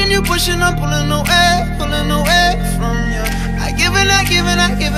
Pushing, you pushing, I'm pulling away, pulling away from you. I give and I give and I give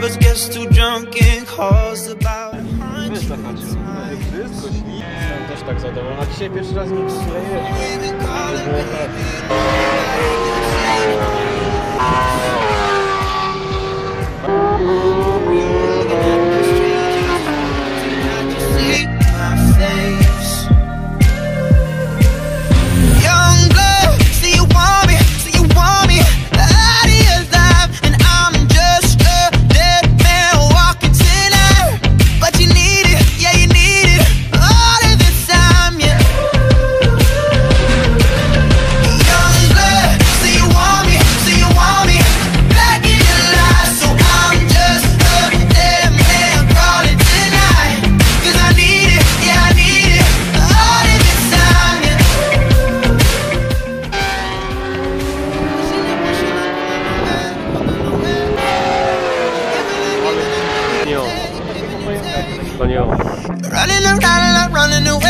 nervous, gets too drunk and calls about Wszystko. Jestem też tak zadowolona. Dzisiaj pierwszy raz mi przyjechaliśmy. Running up, Running, up, running away.